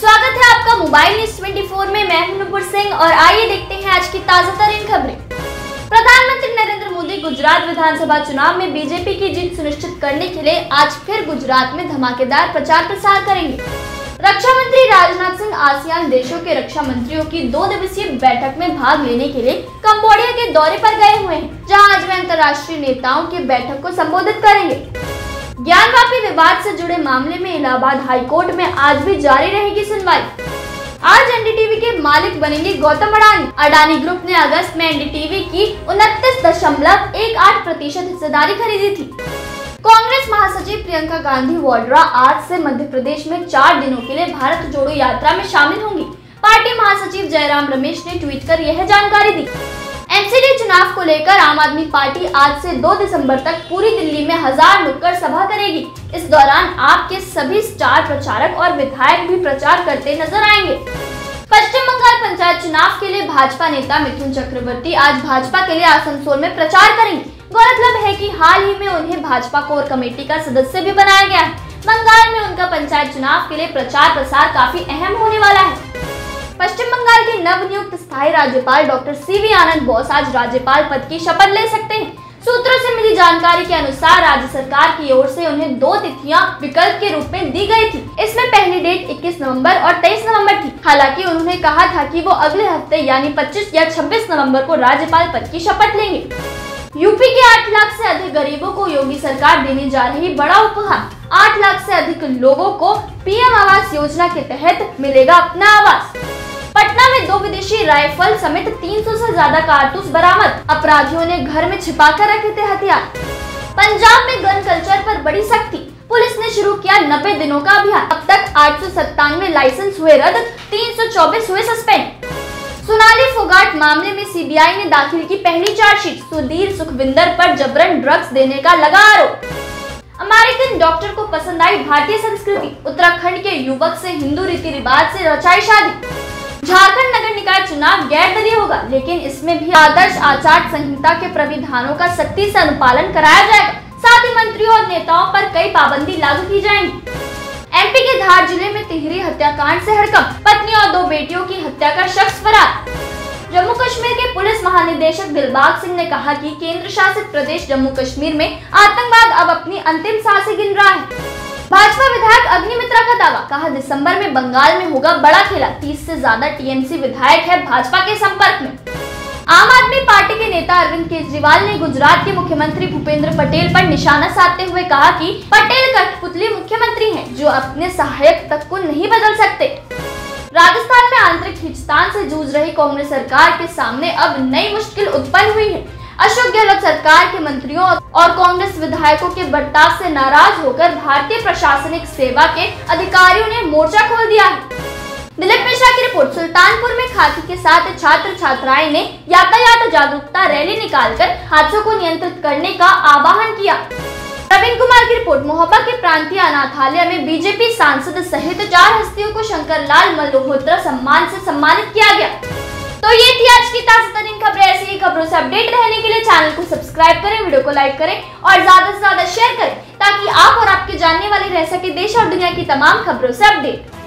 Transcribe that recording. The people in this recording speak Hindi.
स्वागत है आपका मोबाइल न्यूज़ 24 में। मैं हूँ नुपुर सिंह और आइए देखते हैं आज की ताज़ा तरीन खबरें। प्रधानमंत्री नरेंद्र मोदी गुजरात विधानसभा चुनाव में बीजेपी की जीत सुनिश्चित करने के लिए आज फिर गुजरात में धमाकेदार प्रचार प्रसार करेंगे। रक्षा मंत्री राजनाथ सिंह आसियान देशों के रक्षा मंत्रियों की दो दिवसीय बैठक में भाग लेने के लिए कम्बोडिया के दौरे पर गए हुए हैं, जहाँ आज वे अंतर्राष्ट्रीय नेताओं की बैठक को संबोधित करेंगे। ज्ञानवापी विवाद से जुड़े मामले में इलाहाबाद हाईकोर्ट में आज भी जारी रहेगी सुनवाई। आज एनडीटीवी के मालिक बनेंगे गौतम अडानी। अडानी ग्रुप ने अगस्त में एनडीटीवी की उनतीस दशमलव एक आठ प्रतिशत हिस्सेदारी खरीदी थी। कांग्रेस महासचिव प्रियंका गांधी वाड्रा आज से मध्य प्रदेश में चार दिनों के लिए भारत जोड़ो यात्रा में शामिल होंगी। पार्टी महासचिव जयराम रमेश ने ट्वीट कर यह जानकारी दी। एमसीडी चुनाव को लेकर आम आदमी पार्टी आज से 2 दिसंबर तक पूरी दिल्ली में हज़ार नुक्कड़ सभा करेगी। इस दौरान आपके सभी स्टार प्रचारक और विधायक भी प्रचार करते नज़र आएँगे। पश्चिम बंगाल पंचायत चुनाव के लिए भाजपा नेता मिथुन चक्रवर्ती आज भाजपा के लिए आसनसोल में प्रचार करेंगे। गौरतलब है कि हाल ही में उन्हें भाजपा कोर कमेटी का सदस्य भी बनाया गया है। बंगाल में उनका पंचायत चुनाव के लिए प्रचार प्रसार काफ़ी अहम होने वाला है। बंगाल के नव नियुक्त स्थायी राज्यपाल doctor C V Ananda Bose आज राज्यपाल पद की शपथ ले सकते हैं। सूत्रों से मिली जानकारी के अनुसार राज्य सरकार की ओर से उन्हें दो तिथियाँ विकल्प के रूप में दी गई थी। इसमें पहली डेट 21 नवंबर और 23 नवंबर थी। हालाँकि उन्होंने कहा था कि वो अगले हफ़्ते यानी 25 या 26 नवंबर को राज्यपाल पद की शपथ लेंगे। यूपी के 8 लाख से अधिक गरीबों को योगी सरकार देने जा रही बड़ा उपहार। आठ लाख से अधिक लोगों को पीएम आवास योजना के तहत मिलेगा अपना आवास। में दो विदेशी राइफल समेत 300 से ज़्यादा कारतूस बरामद। अपराधियों ने घर में छिपा कर रखे थे हथियार। पंजाब में गन कल्चर पर बड़ी सख्ती। पुलिस ने शुरू किया नब्बे दिनों का अभियान। अब तक आठ सौ सत्तानवे लाइसेंस हुए रद्द 324 हुए सस्पेंड। सोनाली फोगाट मामले में सीबीआई ने दाखिल की पहली चार्जशीट। सुधीर सुखविंदर पर जबरन ड्रग्स देने का लगा आरोप। अमेरिकन डॉक्टर को पसंद आई भारतीय संस्कृति। उत्तराखंड के युवक से हिंदू रीति रिवाज से रचाई शादी। झारखंड नगर निकाय चुनाव गैर दलीय होगा, लेकिन इसमें भी आदर्श आचार संहिता के प्राविधानों का सख्ती से अनुपालन कराया जाएगा। साथ ही मंत्रियों और नेताओं पर कई पाबंदी लागू की जाएँगी। एमपी के धार ज़िले में तिहरी हत्याकांड से हड़कंप, पत्नी और दो बेटियों की हत्या कर शख्स फरार। जम्मू कश्मीर के पुलिस महानिदेशक दिलबाग सिंह ने कहा कि केंद्र शासित प्रदेश जम्मू कश्मीर में आतंकवाद अब अपनी अंतिम साँसें गिन रहा है। भाजपा विधायक अग्निमित्रा का कहा, दिसंबर में बंगाल में होगा बड़ा खेला। तीस से ज़्यादा टीएमसी विधायक है भाजपा के संपर्क में। आम आदमी पार्टी के नेता अरविंद केजरीवाल ने गुजरात के मुख्यमंत्री भूपेंद्र पटेल पर निशाना साधते हुए कहा कि पटेल कठपुतली मुख्यमंत्री हैं, जो अपने सहायक तक को नहीं बदल सकते। राजस्थान में आंतरिक खिंचतान से जूझ रही कांग्रेस सरकार के सामने अब नई मुश्किल उत्पन्न हुई है। अशोक गहलोत सरकार के मंत्रियों और कांग्रेस विधायकों के बर्ताव से नाराज़ होकर भारतीय प्रशासनिक सेवा के अधिकारियों ने मोर्चा खोल दिया है। दिलीप मिश्रा की रिपोर्ट, सुल्तानपुर में खाकी के साथ छात्र छात्राएँ ने यातायात जागरूकता रैली निकालकर हादसों को नियंत्रित करने का आह्वान किया। प्रवीण कुमार की रिपोर्ट, मोहब्बा के प्रांतीय अनाथालय में बीजेपी सांसद सहित चार हस्तियों को शंकर लाल मल्होत्रा सम्मान से सम्मानित किया गया। तो ये थी आज की ताज़ा तरीन खबरें। ऐसी ही खबरों से अपडेट रहने के लिए चैनल को सब्सक्राइब करें, वीडियो को लाइक करें और ज़्यादा से ज़्यादा शेयर करें ताकि आप और आपके जानने वाले रह सके देश और दुनिया की तमाम खबरों से अपडेट।